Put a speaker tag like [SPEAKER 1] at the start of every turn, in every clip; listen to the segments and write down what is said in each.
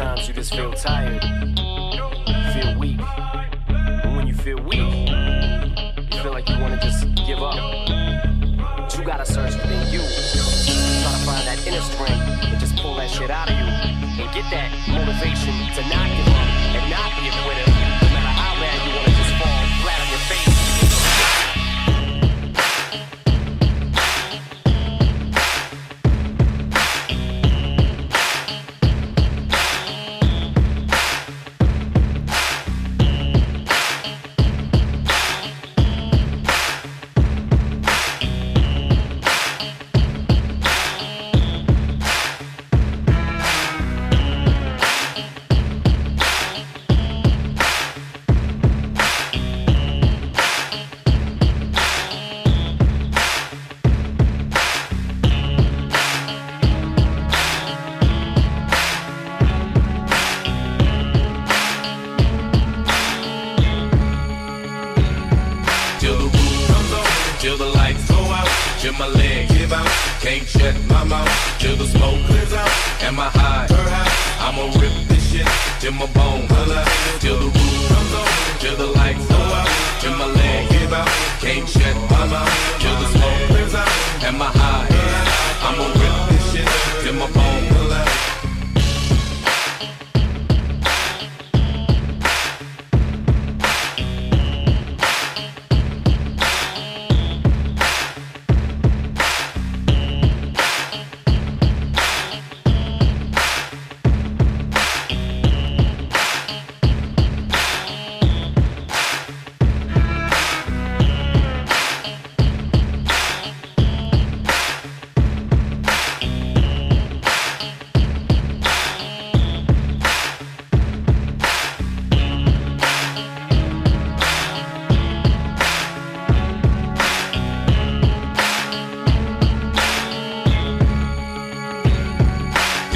[SPEAKER 1] Sometimes you just feel tired, feel weak. And when you feel weak, you feel like you wanna just give up. But you gotta search within you. Try to find that inner strength and just pull that shit out of you. And get that motivation to not give up and not be a quitter.
[SPEAKER 2] Till the lights go out, till my legs give out, can't shut my mouth, till the smoke clears out, and my high, I'ma rip this shit till my bone holla, till the roof comes on, till the lights go out, till my legs give out, can't shut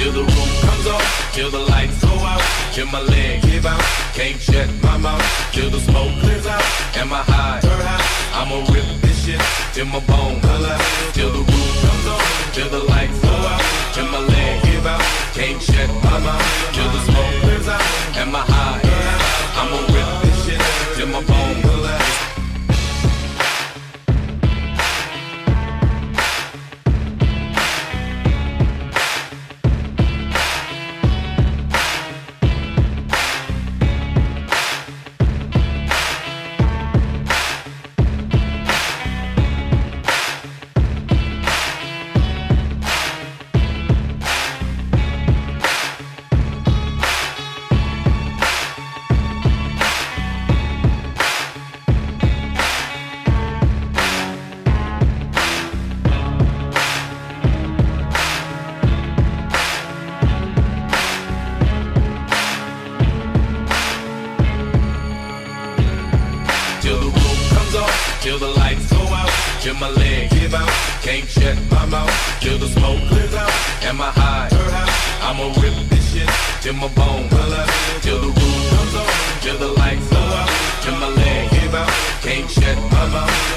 [SPEAKER 2] till the roof comes off, till the lights go out, till my legs give out, can't shut my mouth, till the smoke clears out, and my high, I'ma rip this shit till my bone holla, till the roof comes off, till the lights go out, till my legs give out, can't shut my mouth, till the smoke clears out, and my high, I'ma till the lights go out. Till my leg give out, can't shut my mouth. Till the smoke clears out, and my high turn out. I'ma rip this shit till my bone color, till the roof comes on, till the lights go out, till my leg give out, can't shut my mouth.